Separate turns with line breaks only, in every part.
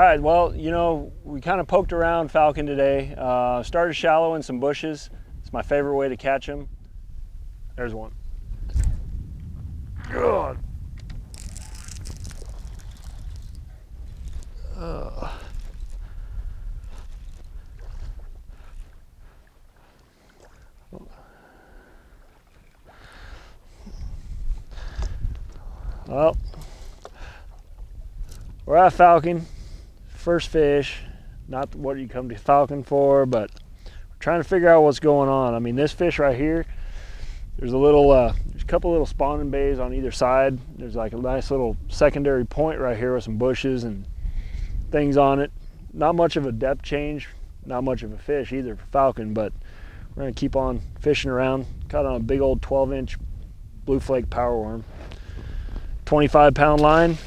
right, well, you know, we kind of poked around falcon today. Uh, started shallow in some bushes. It's my favorite way to catch them. There's one. God. Uh. Well, we're at Falcon, first fish. Not what you come to Falcon for, but we're trying to figure out what's going on. I mean, this fish right here, there's a little, uh, there's a couple little spawning bays on either side. There's like a nice little secondary point right here with some bushes and things on it. Not much of a depth change, not much of a fish either for Falcon, but we're gonna keep on fishing around. Caught on a big old 12 inch blue flake power worm. 25 pound line.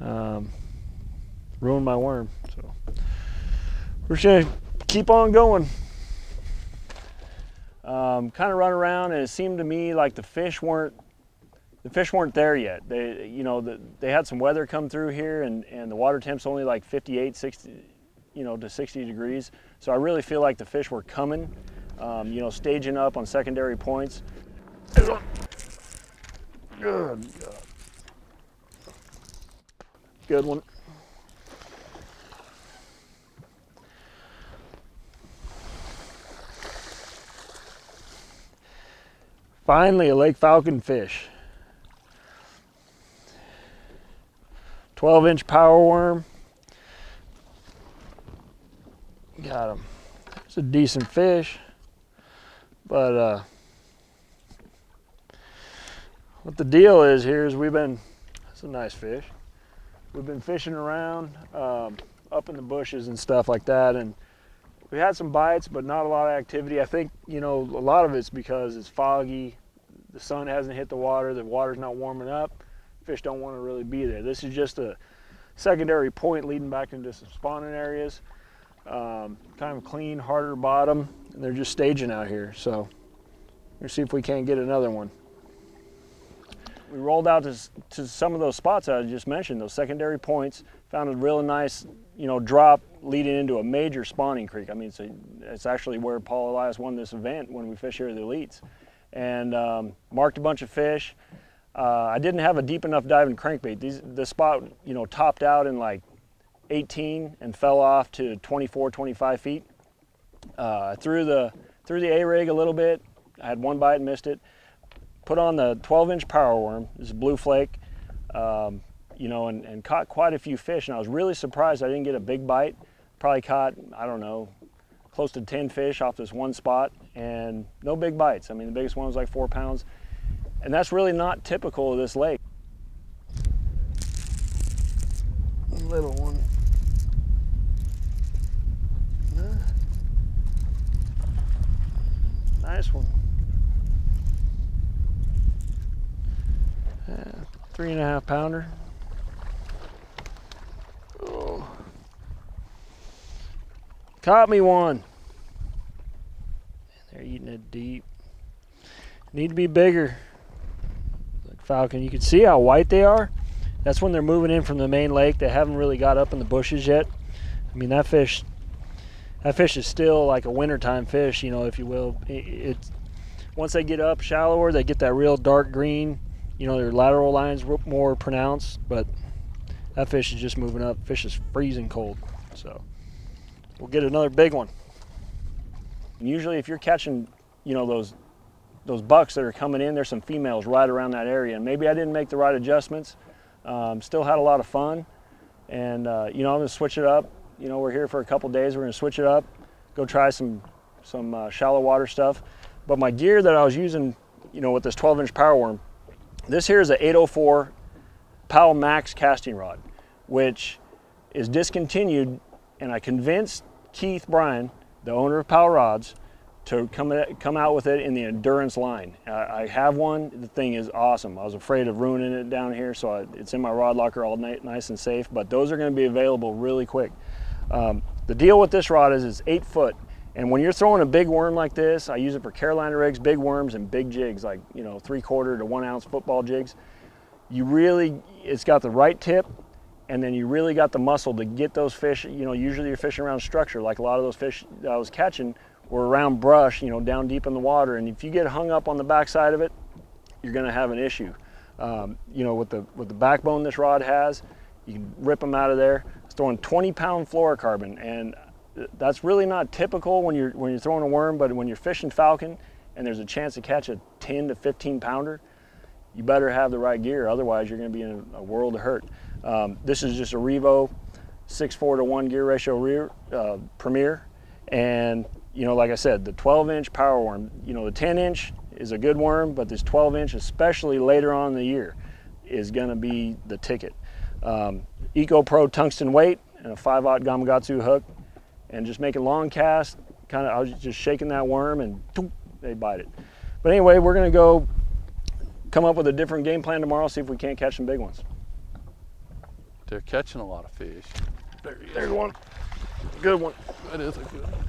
Um, ruined my worm. So we're just gonna keep on going. Um, kind of run around and it seemed to me like the fish weren't the fish weren't there yet. They, you know, the, they had some weather come through here and, and the water temp's only like 58, 60, you know, to 60 degrees. So I really feel like the fish were coming, um, you know, staging up on secondary points. Good. Good one. Finally, a Lake Falcon fish. 12 inch power worm. Got him. It's a decent fish, but uh, what the deal is here is we've been, it's a nice fish. We've been fishing around um, up in the bushes and stuff like that. And we had some bites, but not a lot of activity. I think, you know, a lot of it's because it's foggy. The sun hasn't hit the water. The water's not warming up. Fish don't want to really be there. This is just a secondary point leading back into some spawning areas. Um, kind of clean, harder bottom. And they're just staging out here. So let's see if we can't get another one we rolled out to, to some of those spots I just mentioned, those secondary points, found a really nice, you know, drop leading into a major spawning creek. I mean, it's, a, it's actually where Paul Elias won this event when we fish here at the Elites. And um, marked a bunch of fish. Uh, I didn't have a deep enough diving crankbait. These, the spot, you know, topped out in like 18 and fell off to 24, 25 feet. Uh, threw the threw the A-rig a little bit. I had one bite and missed it put on the 12 inch power worm, this blue flake, um, you know, and, and caught quite a few fish. And I was really surprised I didn't get a big bite. Probably caught, I don't know, close to 10 fish off this one spot and no big bites. I mean, the biggest one was like four pounds. And that's really not typical of this lake. Little one. Ah. Nice one. Ah, three and a half pounder. Oh. Caught me one. They're eating it deep. Need to be bigger. Like falcon, you can see how white they are. That's when they're moving in from the main lake. They haven't really got up in the bushes yet. I mean, that fish, that fish is still like a wintertime fish, you know, if you will. It, it's once they get up shallower, they get that real dark green you know, their lateral lines more pronounced, but that fish is just moving up. Fish is freezing cold. So we'll get another big one. Usually if you're catching, you know, those those bucks that are coming in, there's some females right around that area. And maybe I didn't make the right adjustments. Um, still had a lot of fun. And, uh, you know, I'm gonna switch it up. You know, we're here for a couple days. We're gonna switch it up, go try some, some uh, shallow water stuff. But my gear that I was using, you know, with this 12 inch power worm, this here is a 804 Powell Max casting rod, which is discontinued, and I convinced Keith Bryan, the owner of Powell Rods, to come, come out with it in the endurance line. I have one, the thing is awesome. I was afraid of ruining it down here, so I, it's in my rod locker all night, nice and safe, but those are gonna be available really quick. Um, the deal with this rod is it's eight foot and when you're throwing a big worm like this, I use it for Carolina rigs, big worms and big jigs, like, you know, three quarter to one ounce football jigs. You really, it's got the right tip and then you really got the muscle to get those fish. You know, usually you're fishing around structure, like a lot of those fish that I was catching were around brush, you know, down deep in the water. And if you get hung up on the backside of it, you're going to have an issue. Um, you know, with the with the backbone this rod has, you can rip them out of there. It's throwing 20 pound fluorocarbon, and that's really not typical when you're when you're throwing a worm. But when you're fishing falcon, and there's a chance to catch a 10 to 15 pounder, you better have the right gear. Otherwise, you're going to be in a world of hurt. Um, this is just a Revo 6.4 to 1 gear ratio rear uh, Premier, and you know, like I said, the 12 inch power worm. You know, the 10 inch is a good worm, but this 12 inch, especially later on in the year, is going to be the ticket. Um, Eco Pro tungsten weight and a 5 aught Gamakatsu hook, and just making long cast. Kind of, I was just shaking that worm and they bite it. But anyway, we're going to go come up with a different game plan tomorrow, see if we can't catch some big ones.
They're catching a lot of fish.
There, there's one. Good one.
That is a good one.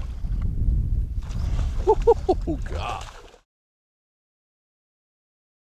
Oh, God.